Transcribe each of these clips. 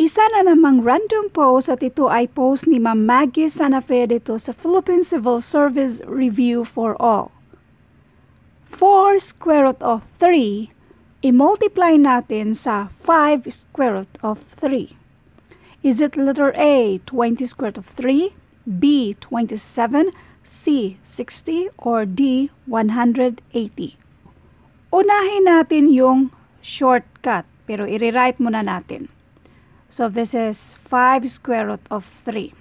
Isa na namang random post at ito ay post ni Ma'am Maggie Sanafe dito sa Philippine Civil Service Review for All. 4 square root of 3, i-multiply natin sa 5 square root of 3. Is it letter A, 20 square root of 3, B, 27, C, 60, or D, 180? Unahin natin yung shortcut, pero i-rewrite muna natin. So this is 5 square root of 3.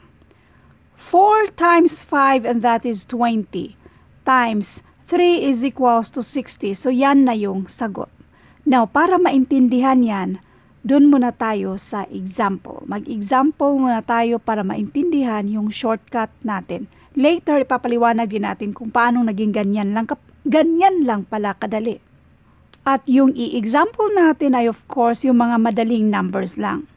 4 times 5 and that is 20 times 3 is equals to 60. So yan na yung sagot. Now, para maintindihan yan, dun muna tayo sa example. Mag-example muna tayo para maintindihan yung shortcut natin. Later, ipapaliwanag din natin kung paano naging ganyan lang, ganyan lang pala kadali. At yung i-example natin ay of course yung mga madaling numbers lang.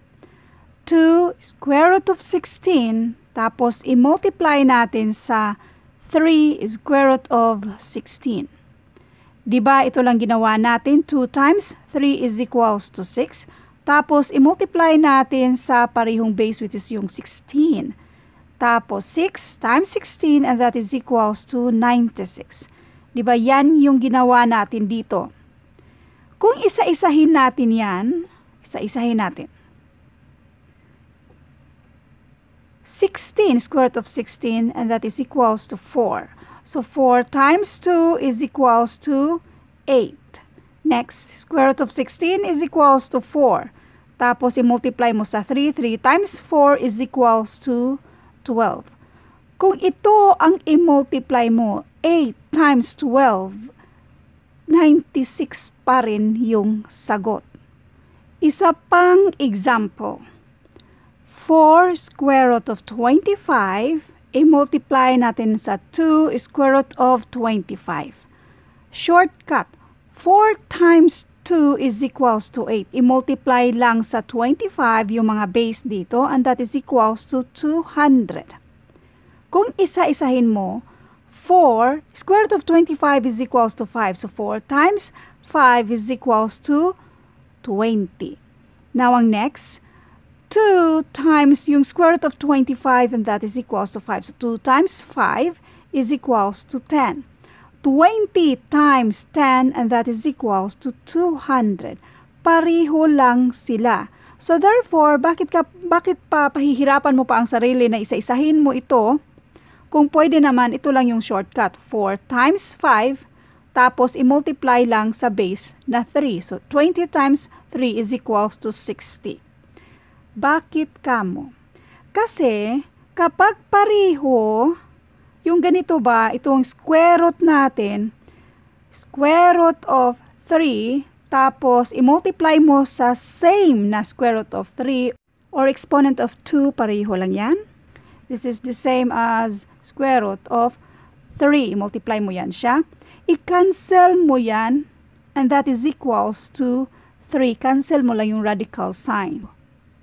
2 square root of 16, tapos i-multiply natin sa 3 square root of 16. Diba ito lang ginawa natin? 2 times 3 is equals to 6. Tapos i-multiply natin sa parihong base which is yung 16. Tapos 6 times 16 and that is equals to 96. Diba yan yung ginawa natin dito? Kung isa-isahin natin yan, isa-isahin natin. 16 square root of 16 and that is equals to 4. So 4 times 2 is equals to 8. Next, square root of 16 is equals to 4. Tapos i-multiply mo sa 3, 3 times 4 is equals to 12. Kung ito ang i-multiply mo, 8 times 12, 96 pa rin yung sagot. Isa pang example. 4 square root of 25, i-multiply natin sa 2 square root of 25. Shortcut, 4 times 2 is equals to 8. I-multiply lang sa 25 yung mga base dito and that is equals to 200. Kung isa-isahin mo, 4 square root of 25 is equals to 5. So 4 times 5 is equals to 20. Now ang next, 2 times yung square root of 25 and that is equals to 5. So 2 times 5 is equals to 10. 20 times 10 and that is equals to 200. Pariho lang sila. So therefore, bakit ka bakit pa pahihirapan mo pa ang sarili na isa-isahin mo ito? Kung pwede naman, ito lang yung shortcut. 4 times 5 tapos i-multiply lang sa base na 3. So 20 times 3 is equals to 60. Bakit kamo? Kasi kapag pariho, yung ganito ba, itong square root natin, square root of 3, tapos i-multiply mo sa same na square root of 3 or exponent of 2, pareho lang yan. This is the same as square root of 3. I-multiply mo yan siya. I-cancel mo yan and that is equals to 3. Cancel mo lang yung radical sign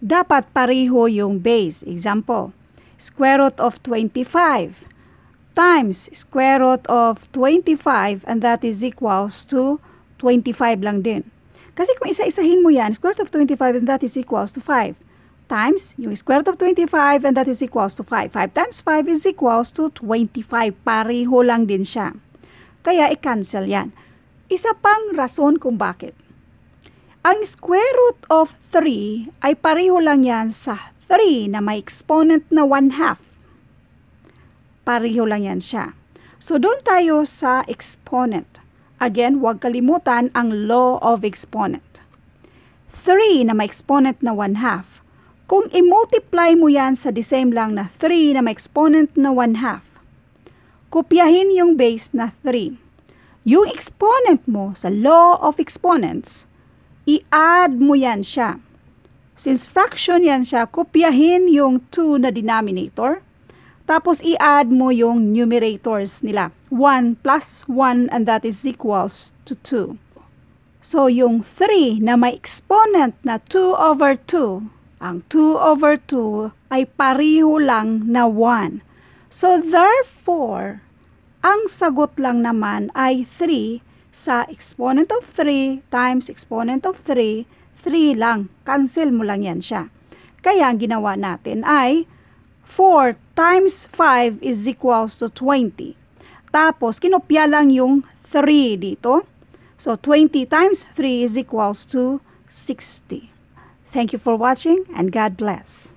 dapat pareho yung base. Example, square root of 25 times square root of 25 and that is equals to 25 lang din. Kasi kung isa-isahin mo yan, square root of 25 and that is equals to 5 times yung square root of 25 and that is equals to 5. 5 times 5 is equals to 25. Pareho lang din siya. Kaya i-cancel yan. Isa pang rason kung bakit. Ang square root of 3 ay pareho lang yan sa 3 na may exponent na 1 half. Pareho lang yan siya. So, doon tayo sa exponent. Again, huwag kalimutan ang law of exponent. 3 na may exponent na 1 half. Kung i-multiply mo yan sa the same lang na 3 na may exponent na 1 half, kopyahin yung base na 3. Yung exponent mo sa law of exponents, i-add mo yan siya. Since fraction yan siya, kopyahin yung 2 na denominator. Tapos i-add mo yung numerators nila. 1 plus 1 and that is equals to 2. So yung 3 na may exponent na 2 over 2, ang 2 over 2 ay pariho lang na 1. So therefore, ang sagot lang naman ay 3 sa exponent of 3 times exponent of 3, 3 lang. Cancel mo lang yan siya. Kaya ang ginawa natin ay 4 times 5 is equals to 20. Tapos, kinopya lang yung 3 dito. So, 20 times 3 is equals to 60. Thank you for watching and God bless.